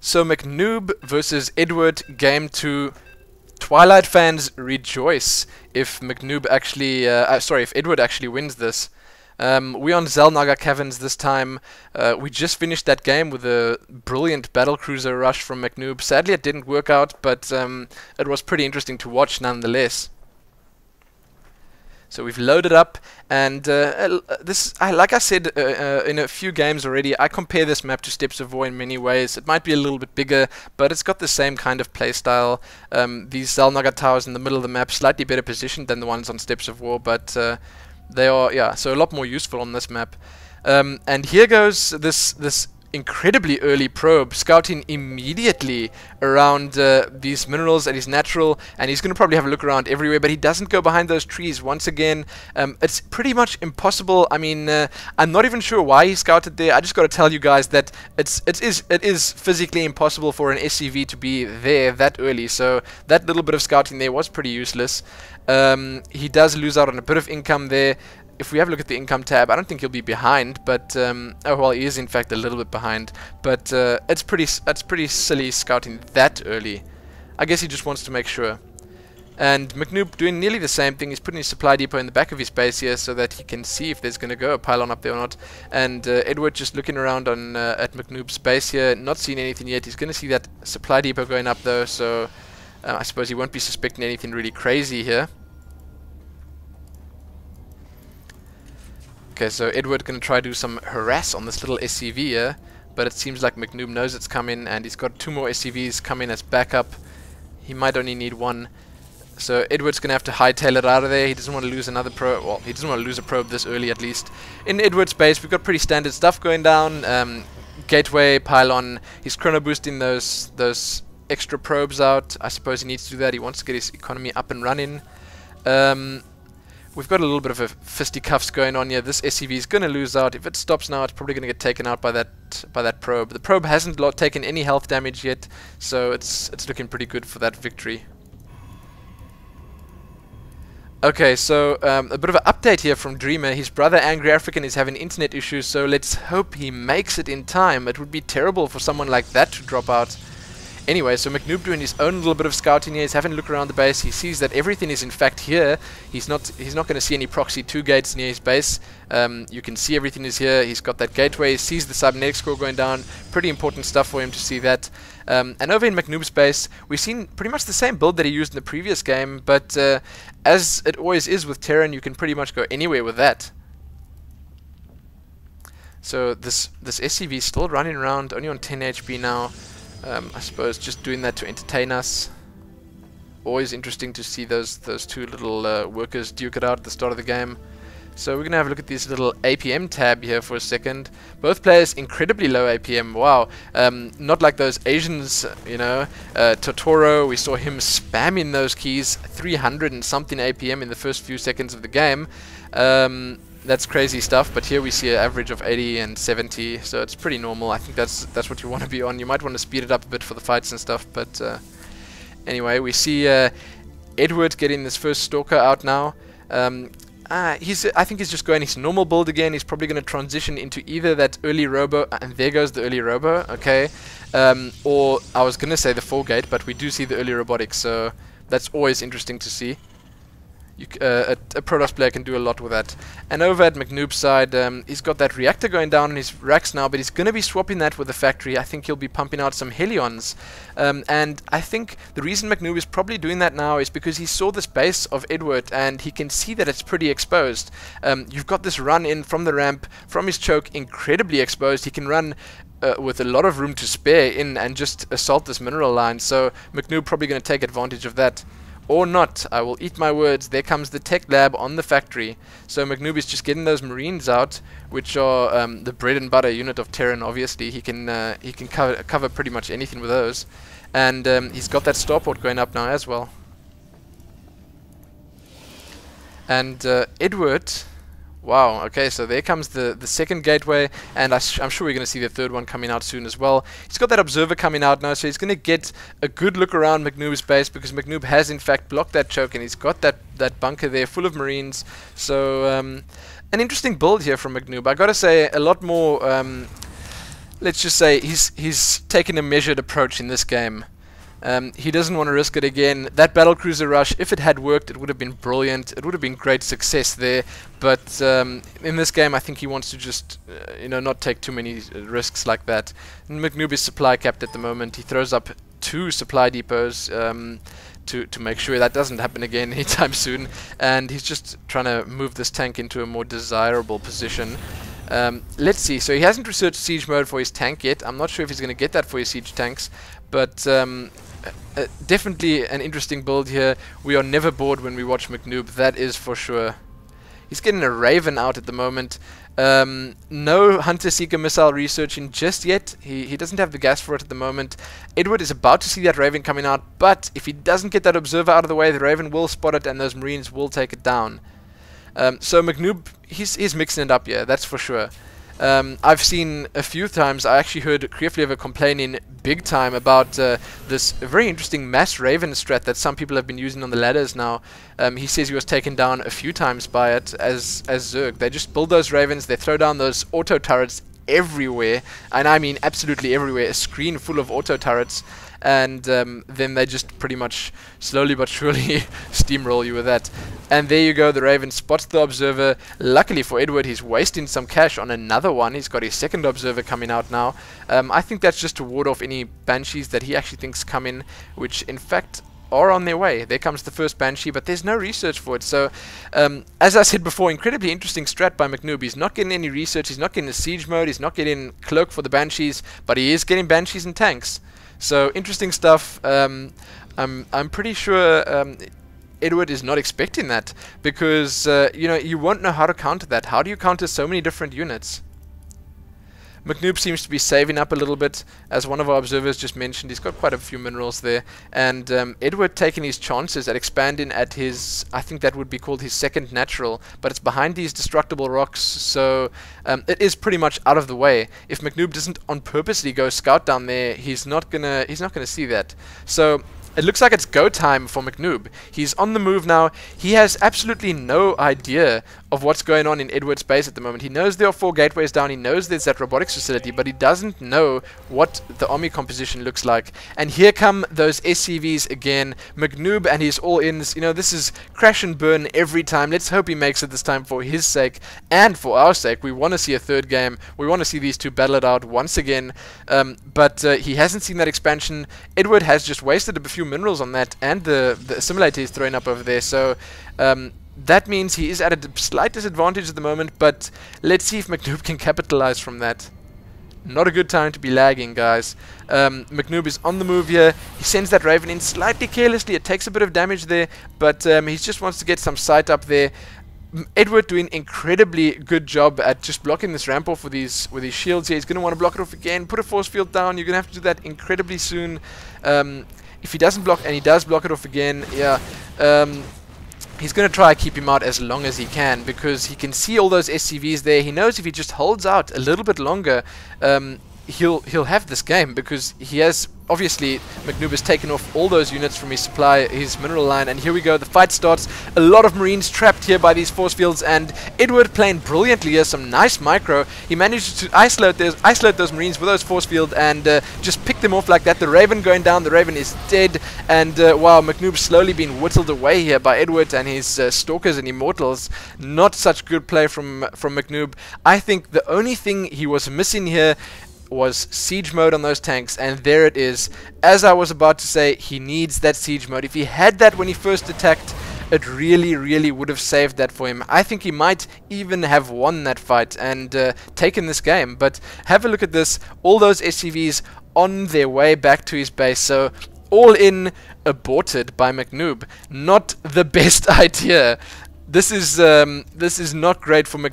So McNoob versus Edward, game two. Twilight fans rejoice if McNoob actually, uh, uh, sorry, if Edward actually wins this. Um, we on Xel'Naga Caverns this time. Uh, we just finished that game with a brilliant battle cruiser rush from McNoob. Sadly, it didn't work out, but um, it was pretty interesting to watch nonetheless. So we've loaded up, and uh, this, I, like I said uh, uh, in a few games already, I compare this map to Steps of War in many ways. It might be a little bit bigger, but it's got the same kind of playstyle. Um, these Xel'Naga towers in the middle of the map, slightly better positioned than the ones on Steps of War, but uh, they are, yeah, so a lot more useful on this map. Um, and here goes this this incredibly early probe, scouting immediately around uh, these minerals that is natural, and he's going to probably have a look around everywhere, but he doesn't go behind those trees once again. Um, it's pretty much impossible. I mean, uh, I'm not even sure why he scouted there. I just got to tell you guys that it's it is it is physically impossible for an SCV to be there that early. So that little bit of scouting there was pretty useless. Um, he does lose out on a bit of income there if we have a look at the income tab, I don't think he'll be behind, but um, oh well, he is in fact a little bit behind. But uh, it's pretty it's pretty silly scouting that early. I guess he just wants to make sure. And McNoob doing nearly the same thing. He's putting his supply depot in the back of his base here so that he can see if there's going to go a pylon up there or not. And uh, Edward just looking around on uh, at McNoob's base here, not seeing anything yet. He's going to see that supply depot going up though, so uh, I suppose he won't be suspecting anything really crazy here. Okay, so Edward gonna try to do some harass on this little SCV here, but it seems like McNoob knows it's coming, and he's got two more SCVs coming as backup. He might only need one. So Edward's gonna have to hightail it out of there. He doesn't want to lose another probe. Well, he doesn't want to lose a probe this early, at least. In Edward's base, we've got pretty standard stuff going down. Um, gateway, pylon. He's chrono boosting those those extra probes out. I suppose he needs to do that. He wants to get his economy up and running. Um, We've got a little bit of a fisticuffs going on here. This SCV is going to lose out. If it stops now, it's probably going to get taken out by that by that probe. The probe hasn't taken any health damage yet, so it's it's looking pretty good for that victory. Okay, so um, a bit of an update here from Dreamer. His brother Angry African is having internet issues, so let's hope he makes it in time. It would be terrible for someone like that to drop out. Anyway, so McNoob doing his own little bit of scouting here. He's having a look around the base. He sees that everything is in fact here. He's not he's not going to see any proxy 2 gates near his base. Um, you can see everything is here. He's got that gateway. He sees the cybernetics core going down. Pretty important stuff for him to see that. Um, and over in McNoob's base, we've seen pretty much the same build that he used in the previous game, but uh, as it always is with Terran, you can pretty much go anywhere with that. So this this SCV is still running around, only on 10 HP now. Um, I suppose just doing that to entertain us. Always interesting to see those those two little uh, workers duke it out at the start of the game. So we're going to have a look at this little APM tab here for a second. Both players incredibly low APM. Wow. Um, not like those Asians, you know. Uh, Totoro, we saw him spamming those keys. 300 and something APM in the first few seconds of the game. Um, that's crazy stuff, but here we see an average of 80 and 70, so it's pretty normal. I think that's that's what you want to be on. You might want to speed it up a bit for the fights and stuff, but uh, anyway, we see uh, Edward getting this first Stalker out now. Um, uh, he's, I think he's just going his normal build again. He's probably going to transition into either that early Robo, and there goes the early Robo, okay, um, or I was going to say the 4 gate, but we do see the early robotics, so that's always interesting to see. You, uh, a, a, Protoss player can do a lot with that. And over at McNoob's side, um, he's got that reactor going down in his racks now, but he's going to be swapping that with the factory. I think he'll be pumping out some Hellions. Um, and I think the reason McNoob is probably doing that now is because he saw this base of Edward and he can see that it's pretty exposed. Um, you've got this run in from the ramp, from his choke, incredibly exposed. He can run uh, with a lot of room to spare in and just assault this mineral line. So McNoob probably going to take advantage of that. Or not, I will eat my words. There comes the tech lab on the factory. So McNoob just getting those marines out, which are um, the bread and butter unit of Terran. Obviously, he can uh, he can cover cover pretty much anything with those, and um, he's got that starport going up now as well. And uh, Edward Wow, okay, so there comes the, the second gateway, and I am sure we're going to see the third one coming out soon as well. He's got that observer coming out now, so he's going to get a good look around McNoob's base, because McNoob has in fact blocked that choke, and he's got that, that bunker there full of marines. So, um, an interesting build here from McNoob. i got to say, a lot more... Um, let's just say he's he's taken a measured approach in this game. Um, he doesn't want to risk it again. That battle cruiser rush, if it had worked, it would have been brilliant. It would have been great success there. But um, in this game, I think he wants to just, uh, you know, not take too many uh, risks like that. McNoob is supply capped at the moment. He throws up two supply depots. Um, to, to make sure that doesn't happen again anytime soon and he's just trying to move this tank into a more desirable position um, let's see, so he hasn't researched siege mode for his tank yet. I'm not sure if he's going to get that for his siege tanks, but um, uh, definitely an interesting build here. We are never bored when we watch McNoob, that is for sure. He's getting a Raven out at the moment. Um, no Hunter Seeker missile researching just yet. He, he doesn't have the gas for it at the moment. Edward is about to see that Raven coming out, but if he doesn't get that Observer out of the way, the Raven will spot it and those Marines will take it down. Um, so McNoob, he's, he's mixing it up, yeah, that's for sure. Um, I've seen a few times, I actually heard Kreeflever complaining big time about uh, this very interesting mass Raven strat that some people have been using on the ladders now. Um, he says he was taken down a few times by it as, as Zerg. They just build those Ravens, they throw down those auto turrets everywhere, and I mean absolutely everywhere, a screen full of auto turrets, and um, then they just pretty much slowly but surely steamroll you with that. And there you go, the Raven spots the Observer. Luckily for Edward, he's wasting some cash on another one. He's got his second Observer coming out now. Um, I think that's just to ward off any Banshees that he actually thinks come in, which in fact are on their way. There comes the first Banshee, but there's no research for it. So, um, as I said before, incredibly interesting strat by McNoob. He's not getting any research, he's not getting the siege mode, he's not getting cloak for the Banshees, but he is getting Banshees and tanks. So, interesting stuff. Um, I'm, I'm pretty sure um, Edward is not expecting that because uh, you know you won't know how to counter that. How do you counter so many different units? McNoob seems to be saving up a little bit, as one of our observers just mentioned. He's got quite a few minerals there, and um, Edward taking his chances at expanding at his, I think that would be called his second natural, but it's behind these destructible rocks, so um, it is pretty much out of the way. If McNoob doesn't on purposely go scout down there, he's not gonna, he's not gonna see that. So it looks like it's go time for McNoob. He's on the move now. He has absolutely no idea of what's going on in Edward's base at the moment. He knows there are four gateways down. He knows there's that robotics facility, but he doesn't know what the army composition looks like. And here come those SCVs again. McNoob and his all-ins. You know, this is crash and burn every time. Let's hope he makes it this time for his sake and for our sake. We want to see a third game. We want to see these two battle it out once again. Um, but uh, he hasn't seen that expansion. Edward has just wasted a few minerals on that, and the, the assimilator is thrown up over there. So um, that means he is at a slight disadvantage at the moment, but let's see if McNoob can capitalize from that. Not a good time to be lagging, guys. Um, McNoob is on the move here. He sends that Raven in slightly carelessly. It takes a bit of damage there, but um, he just wants to get some sight up there. Edward doing incredibly good job at just blocking this ramp off with his with his shields here. He's going to want to block it off again. Put a force field down. You're going to have to do that incredibly soon. Um, if he doesn't block, and he does block it off again, yeah, um, he's going to try to keep him out as long as he can because he can see all those SCVs there. He knows if he just holds out a little bit longer, um, he'll he'll have this game because he has obviously McNoob has taken off all those units from his supply, his mineral line, and here we go. The fight starts. A lot of Marines trapped here by these force fields, and Edward playing brilliantly here. Some nice micro. He managed to isolate those, isolate those Marines with those force field and uh, just pick them off like that. The Raven going down. The Raven is dead, and uh, wow, McNoob slowly being whittled away here by Edward and his uh, Stalkers and Immortals. Not such good play from from McNoob. I think the only thing he was missing here was siege mode on those tanks and there it is. As I was about to say he needs that siege mode. If he had that when he first attacked it really really would have saved that for him. I think he might even have won that fight and uh, taken this game. But have a look at this. All those SCVs on their way back to his base. So all in aborted by McNoob. Not the best idea. This is um, this is not great for Mc